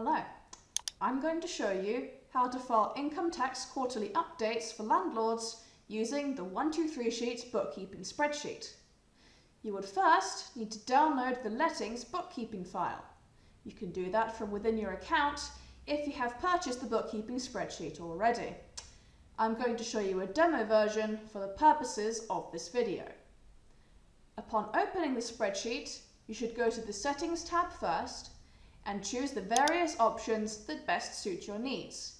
Hello, I'm going to show you how to file income tax quarterly updates for landlords using the 123 Sheets bookkeeping spreadsheet. You would first need to download the lettings bookkeeping file. You can do that from within your account if you have purchased the bookkeeping spreadsheet already. I'm going to show you a demo version for the purposes of this video. Upon opening the spreadsheet, you should go to the Settings tab first and choose the various options that best suit your needs.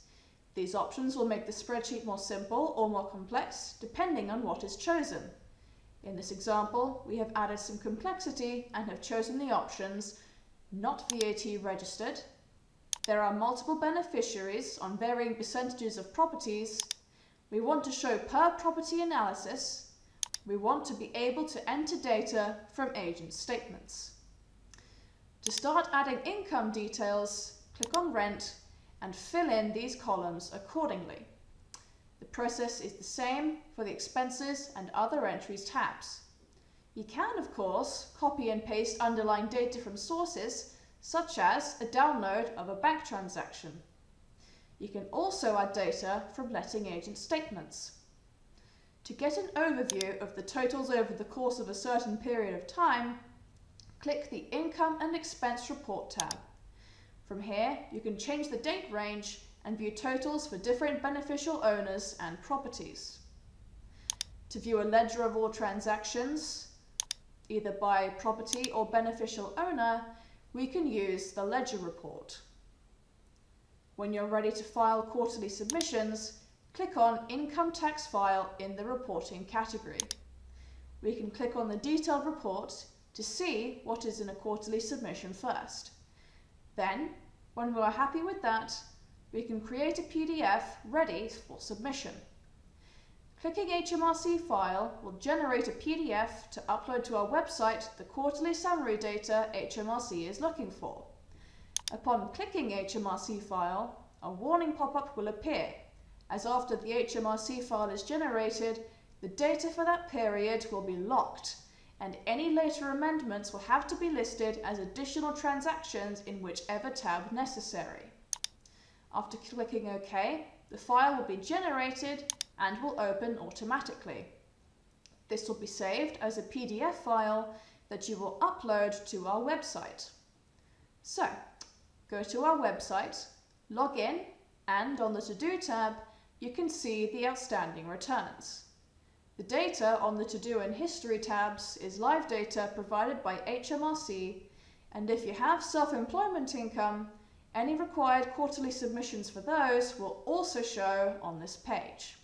These options will make the spreadsheet more simple or more complex depending on what is chosen. In this example, we have added some complexity and have chosen the options not VAT registered, there are multiple beneficiaries on varying percentages of properties, we want to show per property analysis, we want to be able to enter data from agent statements. To start adding income details, click on Rent and fill in these columns accordingly. The process is the same for the Expenses and Other Entries tabs. You can, of course, copy and paste underlying data from sources, such as a download of a bank transaction. You can also add data from letting agent statements. To get an overview of the totals over the course of a certain period of time, click the Income and Expense Report tab. From here, you can change the date range and view totals for different beneficial owners and properties. To view a ledger of all transactions, either by property or beneficial owner, we can use the ledger report. When you're ready to file quarterly submissions, click on Income Tax File in the Reporting category. We can click on the detailed report to see what is in a quarterly submission first. Then, when we are happy with that, we can create a PDF ready for submission. Clicking HMRC file will generate a PDF to upload to our website the quarterly summary data HMRC is looking for. Upon clicking HMRC file, a warning pop-up will appear, as after the HMRC file is generated, the data for that period will be locked and any later amendments will have to be listed as additional transactions in whichever tab necessary. After clicking OK, the file will be generated and will open automatically. This will be saved as a PDF file that you will upload to our website. So, go to our website, log in, and on the To Do tab, you can see the outstanding returns. The data on the To Do and History tabs is live data provided by HMRC, and if you have self-employment income, any required quarterly submissions for those will also show on this page.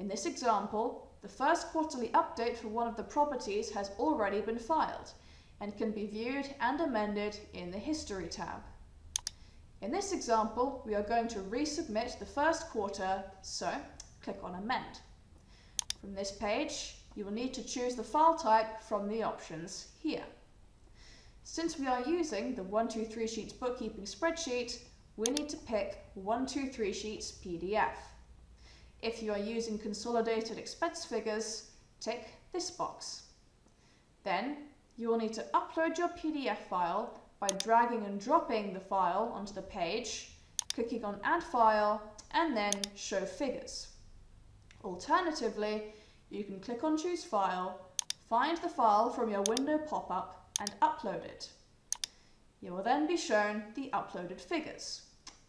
In this example, the first quarterly update for one of the properties has already been filed and can be viewed and amended in the History tab. In this example, we are going to resubmit the first quarter, so click on Amend. From this page, you will need to choose the file type from the options here. Since we are using the 123 Sheets bookkeeping spreadsheet, we need to pick 123 Sheets PDF. If you are using consolidated expense figures, tick this box. Then, you will need to upload your PDF file by dragging and dropping the file onto the page, clicking on Add File, and then Show Figures. Alternatively, you can click on Choose File, find the file from your window pop-up and upload it. You will then be shown the uploaded figures.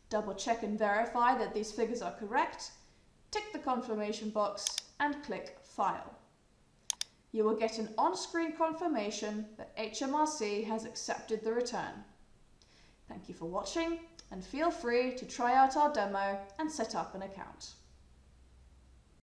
Double check and verify that these figures are correct, tick the confirmation box and click File. You will get an on-screen confirmation that HMRC has accepted the return. Thank you for watching and feel free to try out our demo and set up an account.